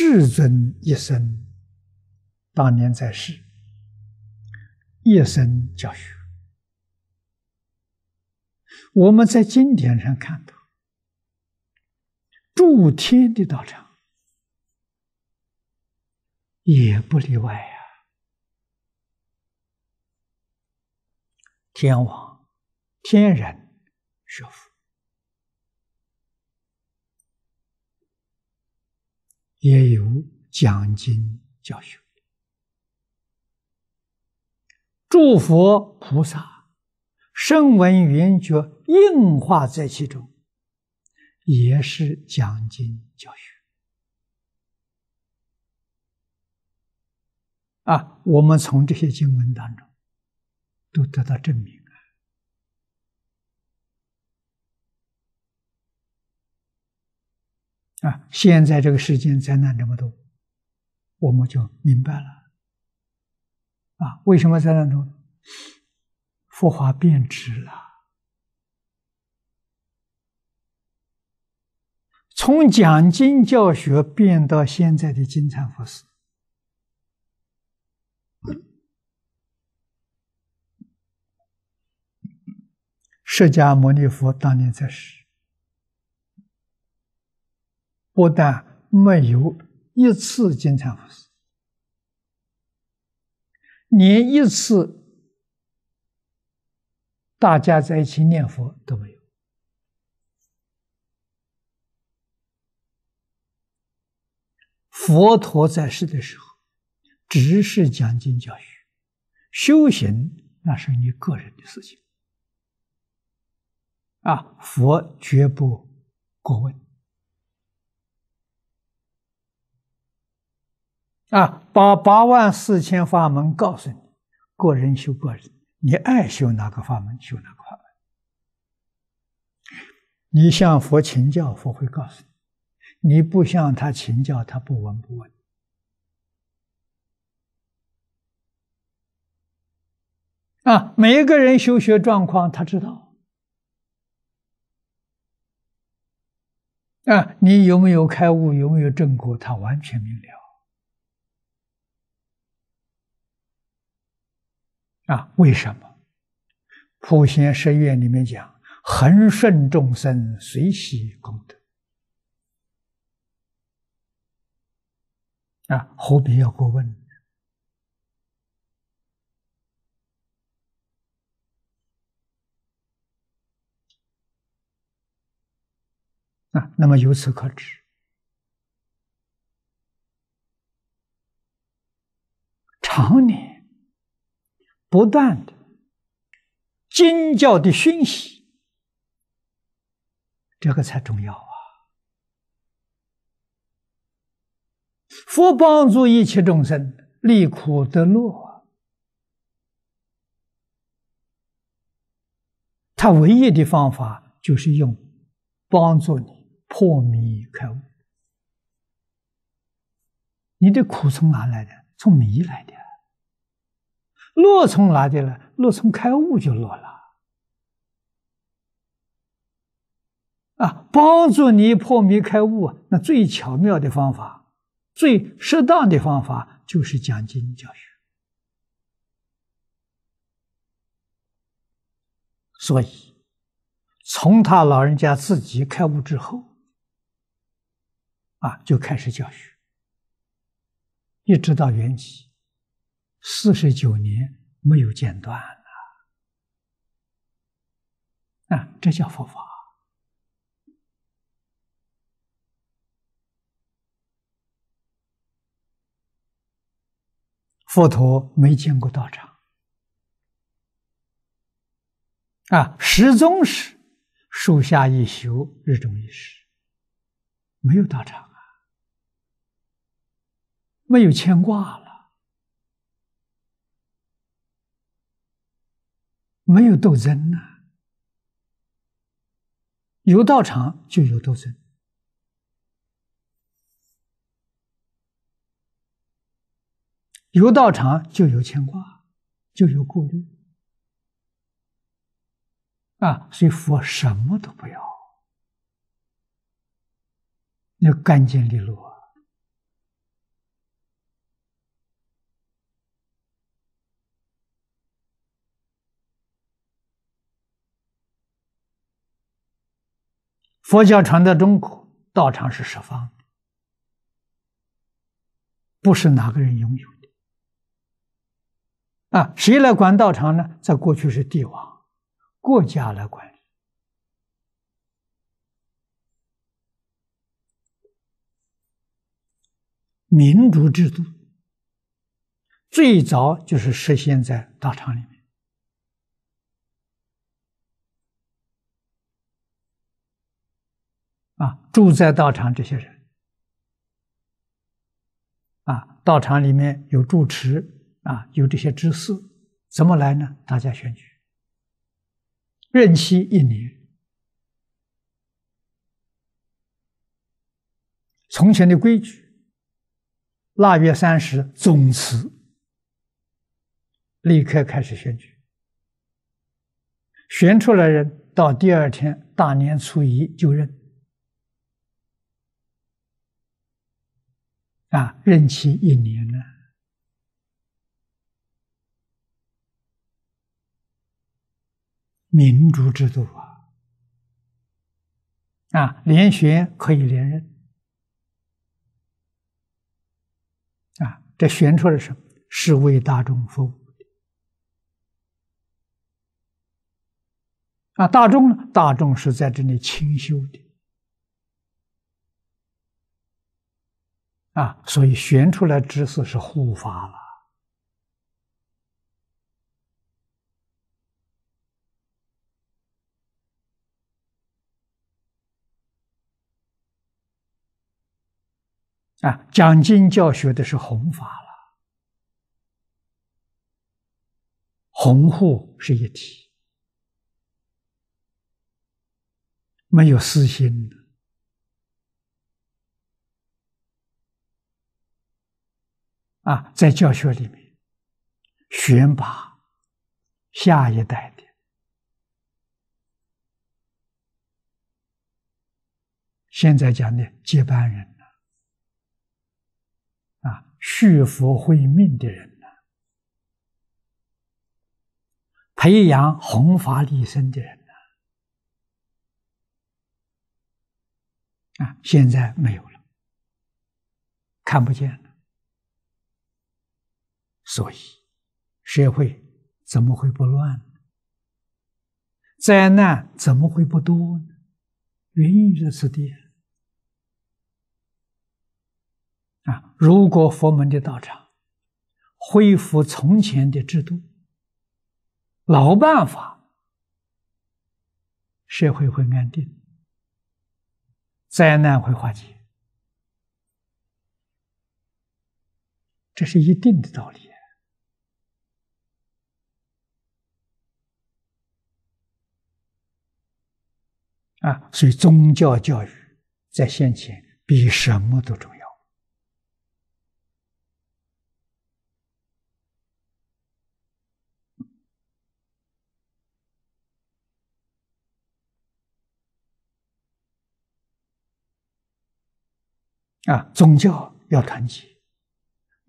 世尊一生当年在世，一生教学。我们在经典上看到，诸天的道场也不例外呀。天王、天人学佛，也有讲经教学，诸佛菩萨、声闻缘觉应化在其中，也是讲经教学。啊，我们从这些经文当中。都得到证明啊！现在这个世间灾难这么多，我们就明白了啊，为什么灾难多？佛法变质了，从讲经教学变到现在的金蝉佛事。释迦牟尼佛当年在世，不但没有一次经常服侍，连一次大家在一起念佛都没有。佛陀在世的时候，只是讲经教学，修行那是你个人的事情。啊，佛绝不过问。啊，把八万四千法门告诉你，个人修个人，你爱修哪个法门修哪个法门。你向佛请教，佛会告诉你；你不向他请教，他不闻不问。啊，每一个人修学状况，他知道。啊，你有没有开悟？有没有证果？他完全明了。啊，为什么？普贤十愿里面讲：“恒顺众生，随喜功德。”啊，何必要过问？啊，那么由此可知，常年不断的经教的熏习，这个才重要啊！佛帮助一切众生离苦得乐，他唯一的方法就是用帮助你。破迷开悟，你的苦从哪来的？从迷来的。落从哪里来？落从开悟就落了。啊，帮助你破迷开悟，那最巧妙的方法，最适当的方法，就是讲经教学。所以，从他老人家自己开悟之后。啊，就开始教学，一直到圆寂，四十九年没有间断了。啊，这叫佛法。佛陀没见过道场，啊，始终是树下一宿，日中一时，没有道场啊。没有牵挂了，没有斗争了。有道场就有斗争，有道场就有牵挂，就有顾虑啊！所以佛什么都不要，要干净利落。佛教传到中国，道场是十方，不是哪个人拥有的。啊，谁来管道场呢？在过去是帝王，国家来管理，民主制度最早就是实现在道场里面。啊，住在道场这些人，啊，道场里面有住持，啊，有这些知识，怎么来呢？大家选举，任期一年。从前的规矩，腊月三十总辞，立刻开始选举，选出来人到第二天大年初一就任。啊，任期一年呢？民主制度啊，啊，连选可以连任，啊，这选出来什么？是为大众服务的。啊，大众呢？大众是在这里清修的。啊，所以选出来知识是护法了。啊，讲经教学的是弘法了，弘护是一体，没有私心的。啊，在教学里面选拔下一代的，现在讲的接班人呢，啊，续佛慧命的人呢，培养弘法利生的人呢，啊，现在没有了，看不见了。所以，社会怎么会不乱呢？灾难怎么会不多呢？原因在此地啊！如果佛门的道场恢复从前的制度、老办法，社会会安定，灾难会化解，这是一定的道理。啊，所以宗教教育在先前比什么都重要。啊，宗教要团结，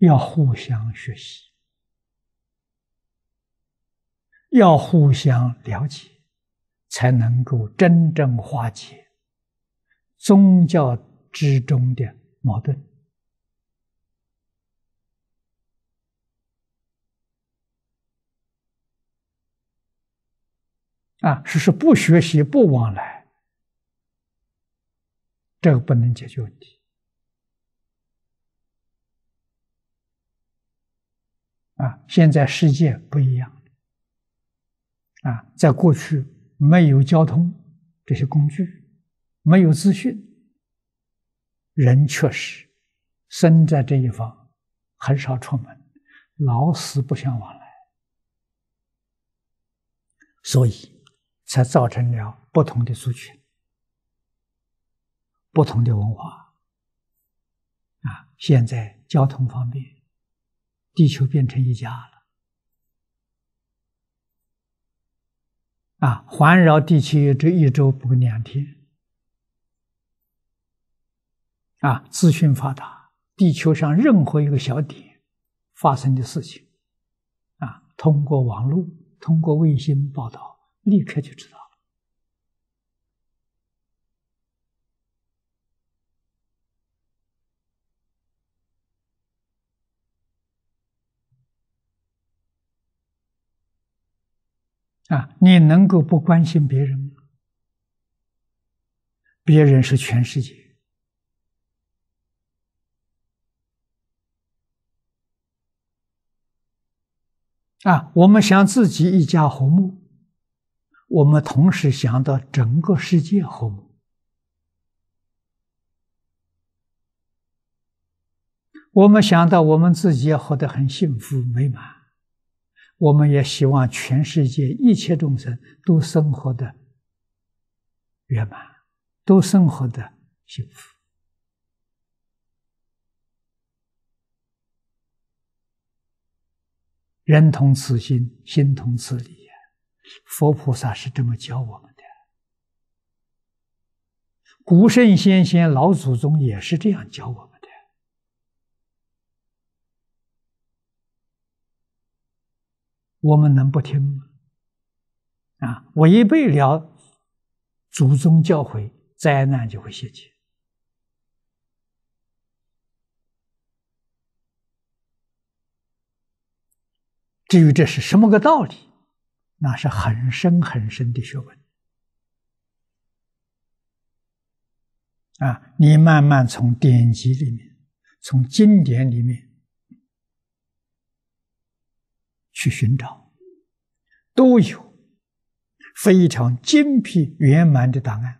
要互相学习，要互相了解。才能够真正化解宗教之中的矛盾啊！是是不学习不往来，这个不能解决问题啊！现在世界不一样啊，在过去。没有交通这些工具，没有资讯，人确实生在这一方，很少出门，老死不相往来，所以才造成了不同的族群、不同的文化。啊，现在交通方便，地球变成一家了。啊，环绕地球这一周不两天。啊，资讯发达，地球上任何一个小点发生的事情，啊，通过网络、通过卫星报道，立刻就知道啊，你能够不关心别人吗？别人是全世界。啊，我们想自己一家和睦，我们同时想到整个世界和睦。我们想到我们自己也活得很幸福美满，我们也希望全世界一切众生都生活的圆满，都生活的幸福。人同此心，心同此理呀！佛菩萨是这么教我们的，古圣先贤、老祖宗也是这样教我们我们能不听吗？啊，违背了祖宗教诲，灾难就会现起。至于这是什么个道理，那是很深很深的学问啊！你慢慢从典籍里面、从经典里面去寻找，都有非常精辟圆满的答案。